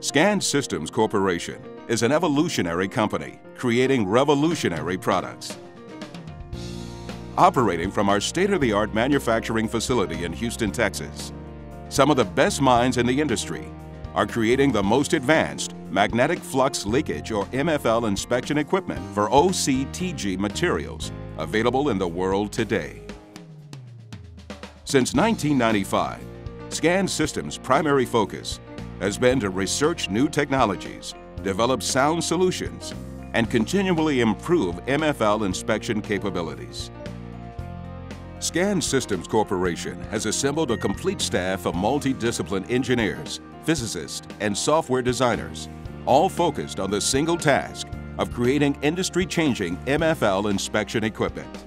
Scan Systems Corporation is an evolutionary company creating revolutionary products. Operating from our state-of-the-art manufacturing facility in Houston, Texas, some of the best minds in the industry are creating the most advanced magnetic flux leakage or MFL inspection equipment for OCTG materials available in the world today. Since 1995, Scan Systems' primary focus has been to research new technologies, develop sound solutions, and continually improve MFL inspection capabilities. Scan Systems Corporation has assembled a complete staff of multidiscipline engineers, physicists, and software designers, all focused on the single task of creating industry-changing MFL inspection equipment.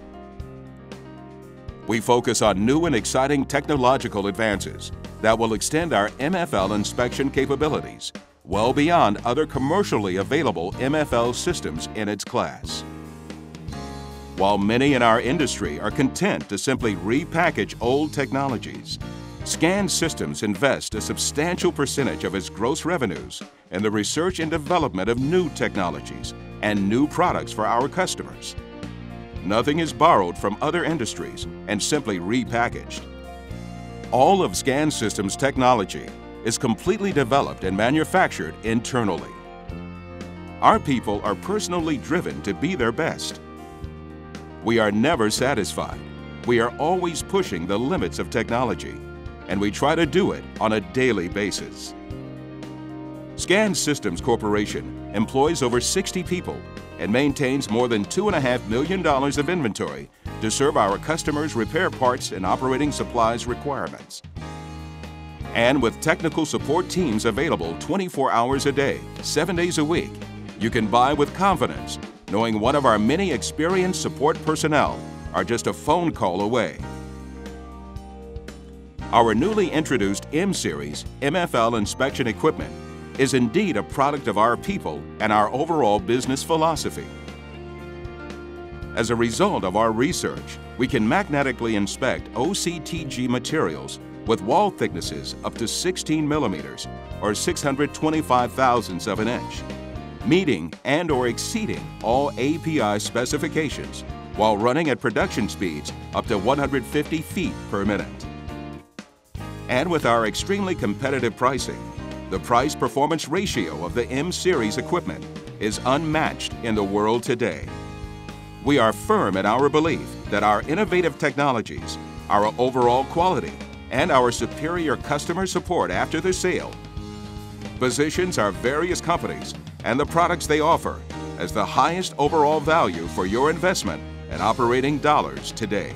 We focus on new and exciting technological advances that will extend our MFL inspection capabilities well beyond other commercially available MFL systems in its class. While many in our industry are content to simply repackage old technologies, Scan Systems invests a substantial percentage of its gross revenues in the research and development of new technologies and new products for our customers. Nothing is borrowed from other industries and simply repackaged. All of Scan Systems technology is completely developed and manufactured internally. Our people are personally driven to be their best we are never satisfied. We are always pushing the limits of technology, and we try to do it on a daily basis. Scan Systems Corporation employs over 60 people and maintains more than $2.5 million of inventory to serve our customers' repair parts and operating supplies requirements. And with technical support teams available 24 hours a day, 7 days a week, you can buy with confidence knowing one of our many experienced support personnel are just a phone call away. Our newly introduced M-Series MFL inspection equipment is indeed a product of our people and our overall business philosophy. As a result of our research, we can magnetically inspect OCTG materials with wall thicknesses up to 16 millimeters or 625 thousandths of an inch meeting and or exceeding all API specifications while running at production speeds up to 150 feet per minute. And with our extremely competitive pricing, the price-performance ratio of the M-Series equipment is unmatched in the world today. We are firm in our belief that our innovative technologies, our overall quality, and our superior customer support after the sale positions our various companies and the products they offer as the highest overall value for your investment and operating dollars today.